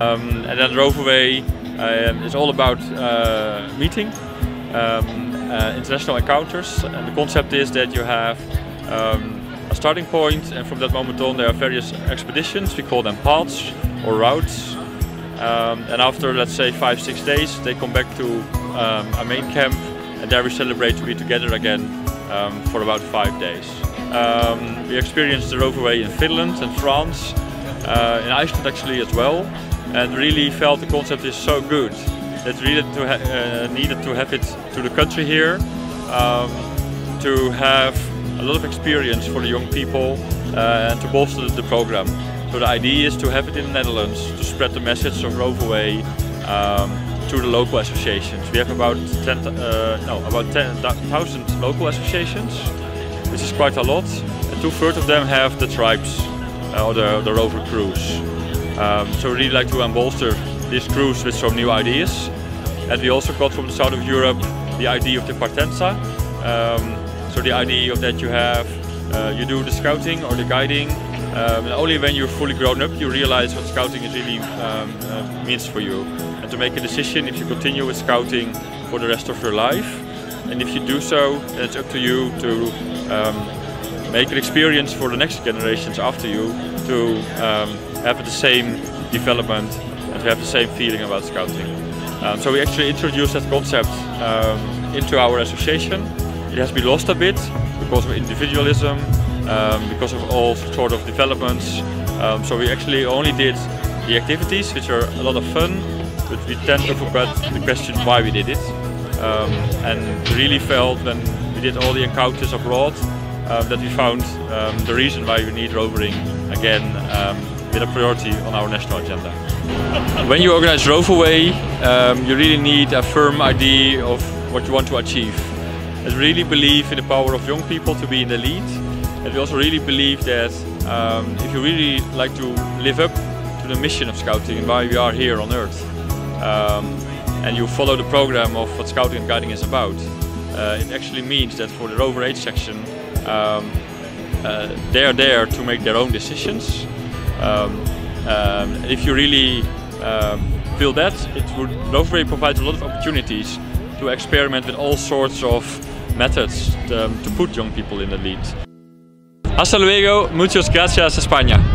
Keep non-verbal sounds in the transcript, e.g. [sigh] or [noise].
Um, and then Roverway um, is all about uh, meeting, um, uh, international encounters. And the concept is that you have um, a starting point and from that moment on there are various expeditions, we call them paths or routes. Um, and after let's say five, six days they come back to um, a main camp and there we celebrate to be together again um, for about five days. We experienced the Roverway in Finland and France, uh, in Iceland actually as well and really felt the concept is so good that needed to, uh, needed to have it to the country here um, to have a lot of experience for the young people uh, and to bolster the program. So the idea is to have it in the Netherlands to spread the message of Roverway um, to the local associations. We have about 10, uh, no, about 10,000 local associations, which is quite a lot. And two thirds of them have the tribes uh, or the, the rover crews. Um, so we really like to bolster this crews with some new ideas. And we also got from the south of Europe the idea of the partenza. Um, so the idea of that you have, uh, you do the scouting or the guiding. Um, only when you're fully grown up you realize what scouting is really um, uh, means for you. And to make a decision if you continue with scouting for the rest of your life. And if you do so, then it's up to you to um, make an experience for the next generations after you to um, have the same development and to have the same feeling about scouting. Um, so we actually introduced that concept um, into our association. It has been lost a bit because of individualism, um, because of all sort of developments. Um, so we actually only did the activities, which are a lot of fun, but we tend to forget the question why we did it. Um, and really felt when we did all the encounters abroad um, that we found um, the reason why we need rovering again um, with a priority on our national agenda. [laughs] When you organize Roverway, um, you really need a firm idea of what you want to achieve. I really believe in the power of young people to be in the lead. And we also really believe that um, if you really like to live up to the mission of Scouting and why we are here on Earth, um, and you follow the program of what Scouting and Guiding is about, uh, it actually means that for the Rover Age section, um, uh, they are there to make their own decisions. Um, um, if you really um, feel that, it would Roverway provides a lot of opportunities to experiment with all sorts of methods to, um, to put young people in the lead. Hasta luego, muchas gracias España.